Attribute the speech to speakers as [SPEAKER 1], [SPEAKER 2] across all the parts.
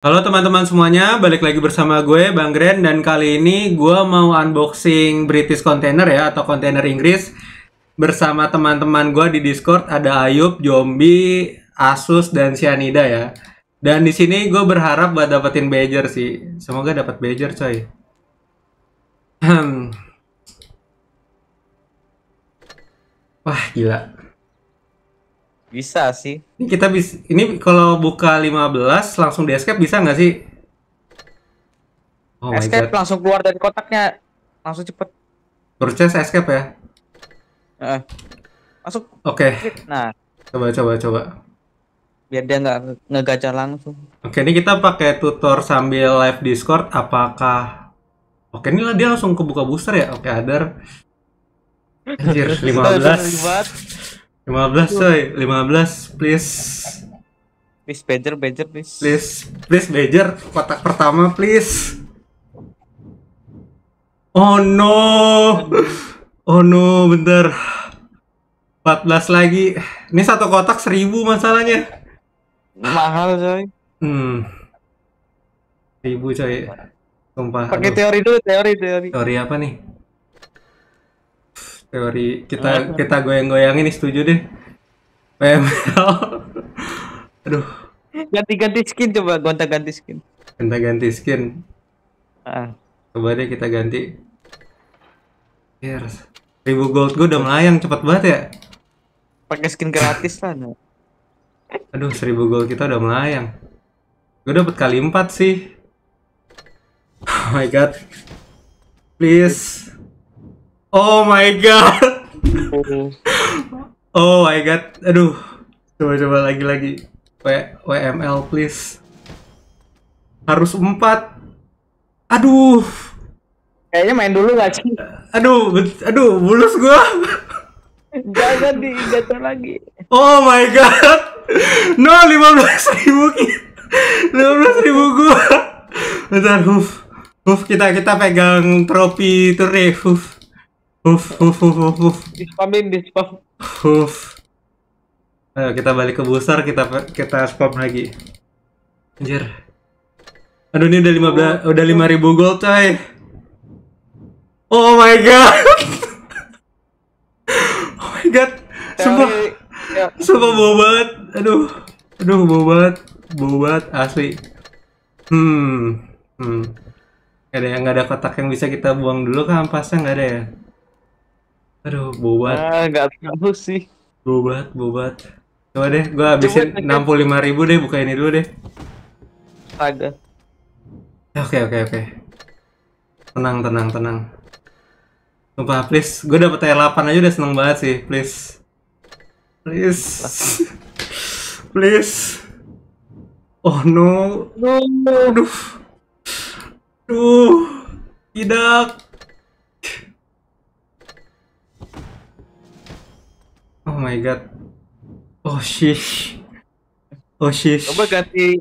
[SPEAKER 1] Halo teman-teman semuanya, balik lagi bersama gue Bang Gren dan kali ini gue mau unboxing British Container ya atau kontainer Inggris bersama teman-teman gue di Discord ada Ayub, Jombi, Asus dan Cyanida ya. Dan di sini gue berharap buat dapetin badger sih. Semoga dapat badger coy. Wah gila.
[SPEAKER 2] Bisa sih.
[SPEAKER 1] Ini kita bisa ini kalau buka 15 langsung di escape bisa nggak sih? Oh my
[SPEAKER 2] escape
[SPEAKER 1] god.
[SPEAKER 2] langsung keluar dari kotaknya. Langsung cepet.
[SPEAKER 1] Purchase escape ya.
[SPEAKER 2] Eh, Masuk.
[SPEAKER 1] Oke,
[SPEAKER 2] Nah,
[SPEAKER 1] coba coba coba.
[SPEAKER 2] biar dia nggak ngegaca langsung.
[SPEAKER 1] Oke, ini kita pakai tutor sambil live Discord. Apakah Oke, ini lah dia langsung kebuka booster ya. Oke, Adar. Anjir, 15. 15 coy, 15 please.
[SPEAKER 2] Please, badger, badger, please.
[SPEAKER 1] Please, please Badger, kotak pertama please. Oh no. Oh no, bentar. 14 lagi. Ini satu kotak 1000 masalahnya.
[SPEAKER 2] Mahal, coy.
[SPEAKER 1] Hmm. 1000 coy. Sumpah.
[SPEAKER 2] Pakai teori dulu, teori, teori.
[SPEAKER 1] Teori apa nih? Teori kita kita goyang-goyangin nih setuju deh. PML. Aduh,
[SPEAKER 2] Ganti-ganti skin coba, gonta-ganti skin.
[SPEAKER 1] kita ganti skin.
[SPEAKER 2] Ah,
[SPEAKER 1] Coba deh kita ganti. Yes. 1000 gold gue udah melayang cepet banget ya.
[SPEAKER 2] pakai skin gratis lah. Nah.
[SPEAKER 1] Aduh, 1000 gold kita udah melayang. Gue dapet kali 4 sih. Oh my god. Please. Oh my god. Oh my god. Aduh. Coba-coba lagi-lagi. W WML please. Harus 4. Aduh.
[SPEAKER 2] Kayaknya main dulu nggak sih?
[SPEAKER 1] Aduh, aduh, bulus gua.
[SPEAKER 2] Jangan digaca lagi.
[SPEAKER 1] Oh my god. No, 15 ribu lima ribu gua. Bentar, huf. Huf, kita kita pegang trofi turne. Huf. Huf, huf, huf, huf, huf.
[SPEAKER 2] Di spamin, di spam.
[SPEAKER 1] Huf. Ayo kita balik ke booster, kita kita spam lagi. Anjir. Aduh ini udah 15 udah 5000 gold coy. Oh my god. oh my god. Sumpah.
[SPEAKER 2] Ya,
[SPEAKER 1] Sumpah bau banget. Aduh. Aduh bau banget. Bau banget asli. Hmm. Hmm. Gak ada yang nggak ada kotak yang bisa kita buang dulu kan ampasnya nggak ada ya. Aduh, banget.
[SPEAKER 2] ah, nggak tahu sih.
[SPEAKER 1] Bau banget. Coba deh, gua habisin
[SPEAKER 2] Coba,
[SPEAKER 1] 65.000 ribu deh, buka ini dulu deh.
[SPEAKER 2] Ada.
[SPEAKER 1] Oke, oke, oke. Tenang, tenang, tenang. Sumpah, please. Gue dapet air 8 aja udah seneng banget sih, please. Please. please. Oh no. Aduh. Aduh. Tidak. My god. Oh shish. Oh shish.
[SPEAKER 2] Coba ganti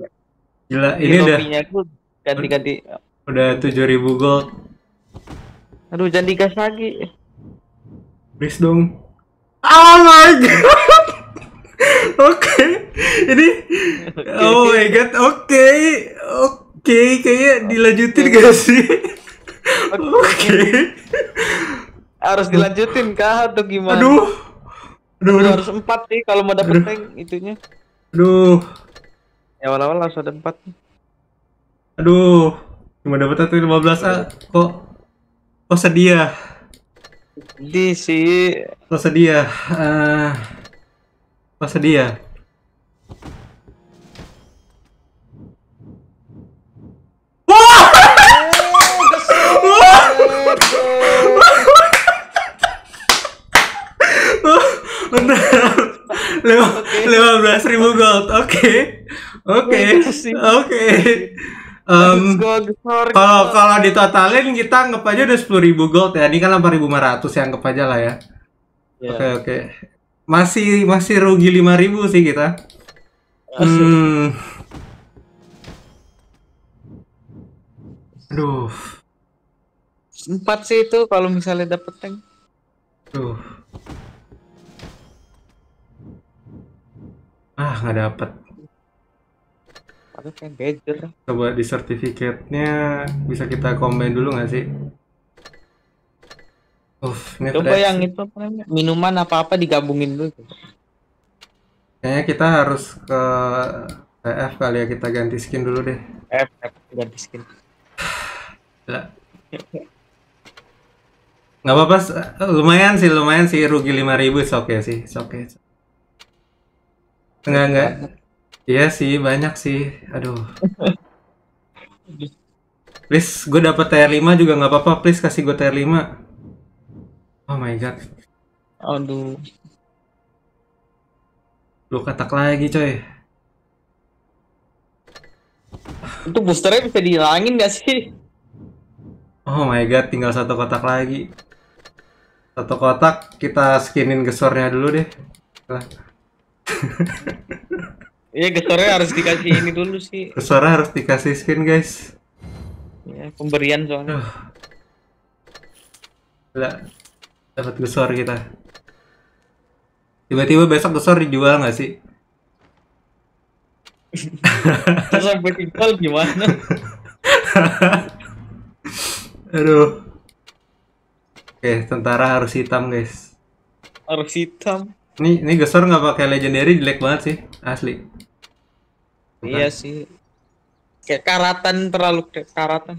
[SPEAKER 1] Gila, ini udah
[SPEAKER 2] ganti-ganti.
[SPEAKER 1] udah 7000 gold.
[SPEAKER 2] Aduh, jangan digas lagi.
[SPEAKER 1] Please dong. Oh my god. Oke. Ini Oh my god. Oke. Oke, kayaknya dilanjutin gak sih? Oke.
[SPEAKER 2] Harus dilanjutin kah atau gimana?
[SPEAKER 1] Aduh. Aduh, aduh.
[SPEAKER 2] harus empat sih kalau mau dapet tank itunya.
[SPEAKER 1] Aduh.
[SPEAKER 2] Ya awal-awal harus ada empat.
[SPEAKER 1] Aduh. Cuma dapat satu 15 ah. Kok kok sedih ya?
[SPEAKER 2] Di sih
[SPEAKER 1] Kok sedih ya? Ah. kok sedih Lima belas ribu gold. Oke. Oke. Oke.
[SPEAKER 2] Go, Gesor.
[SPEAKER 1] kalau kalau ditotalin kita anggap aja udah sepuluh ribu gold ya. Ini kan delapan ribu ya anggap aja lah ya.
[SPEAKER 2] Ya.
[SPEAKER 1] Oke oke. Masih masih rugi lima ribu sih kita. Hmm. Aduh.
[SPEAKER 2] Empat sih itu kalau misalnya dapet tank.
[SPEAKER 1] Aduh. Ah, nggak dapet.
[SPEAKER 2] Ada kayak badger.
[SPEAKER 1] Coba di sertifikatnya bisa kita combine dulu nggak sih? Uff, ini
[SPEAKER 2] Coba yang itu apa? Minuman apa-apa digabungin dulu.
[SPEAKER 1] Kayaknya kita harus ke TF kali ya kita ganti skin dulu deh.
[SPEAKER 2] Eh, eh, ganti skin.
[SPEAKER 1] Nggak apa-apa, lumayan sih, lumayan sih rugi 5000 ribu, oke sih, oke. Enggak, enggak. Iya sih, banyak sih. Aduh. Please, gue dapet TR5 juga nggak apa-apa. Please kasih gue TR5. Oh my god.
[SPEAKER 2] Aduh.
[SPEAKER 1] Lu katak lagi coy.
[SPEAKER 2] Itu boosternya bisa dihilangin gak sih?
[SPEAKER 1] Oh my god, tinggal satu kotak lagi. Satu kotak, kita skinin gesornya dulu deh. Lah,
[SPEAKER 2] Iya, gesornya harus dikasih ini dulu sih.
[SPEAKER 1] Gesornya harus dikasih skin guys.
[SPEAKER 2] Ya, pemberian soalnya.
[SPEAKER 1] Gila, dapat gesor kita. Tiba-tiba besok gesor dijual nggak sih?
[SPEAKER 2] Sampai tinggal gimana?
[SPEAKER 1] Aduh. Oke, tentara harus hitam guys.
[SPEAKER 2] Harus hitam.
[SPEAKER 1] Ini ini gesor nggak pakai legendary jelek banget sih, asli.
[SPEAKER 2] Iya sih. Kayak karatan terlalu kayak karatan.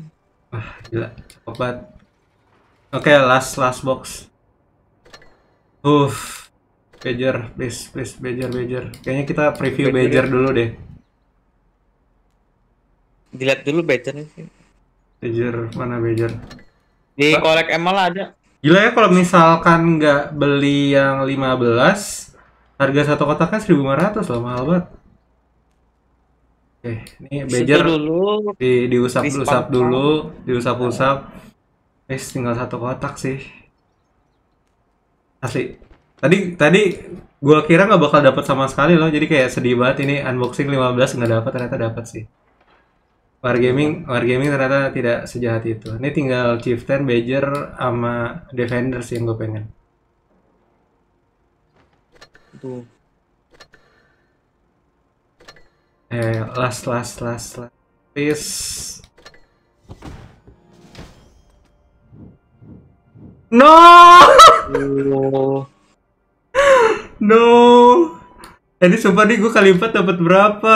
[SPEAKER 1] Wah, gila, cakep banget. Oke, last last box. Uff. Badger, please, please, Badger, Badger. Kayaknya kita preview Badger dulu deh.
[SPEAKER 2] Dilihat dulu badgernya sih.
[SPEAKER 1] Badger, mana Badger?
[SPEAKER 2] Di kolek emal ada.
[SPEAKER 1] Gila ya kalau misalkan nggak beli yang 15, harga satu kotaknya 1500 loh, mahal banget. Oke, ini
[SPEAKER 2] Situ
[SPEAKER 1] Badger
[SPEAKER 2] dulu.
[SPEAKER 1] di diusap
[SPEAKER 2] Di
[SPEAKER 1] usap dulu, diusap-usap. Guys, tinggal satu kotak sih. Asli. Tadi tadi gua kira nggak bakal dapat sama sekali loh. Jadi kayak sedih banget ini unboxing 15 nggak dapat ternyata dapat sih. Wargaming Wargaming ternyata tidak sejahat itu. Ini tinggal Chieftain, Badger sama Defender sih yang gue pengen.
[SPEAKER 2] Tuh.
[SPEAKER 1] Eh, last last last last. Please. No!
[SPEAKER 2] Oh.
[SPEAKER 1] No. Tadi sumpah nih gue kali 4 dapat berapa?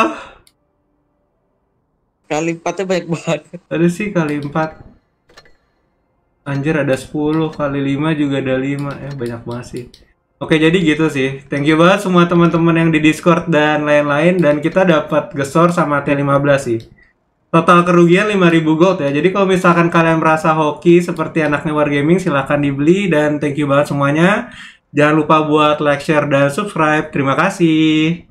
[SPEAKER 2] Kali empatnya banyak banget.
[SPEAKER 1] Tadi sih kali 4. Anjir ada 10, kali 5 juga ada 5. Ya banyak banget sih. Oke jadi gitu sih. Thank you banget semua teman-teman yang di Discord dan lain-lain. Dan kita dapat gesor sama T15 sih. Total kerugian 5000 gold ya. Jadi kalau misalkan kalian merasa hoki seperti anaknya Wargaming silahkan dibeli. Dan thank you banget semuanya. Jangan lupa buat like, share, dan subscribe. Terima kasih.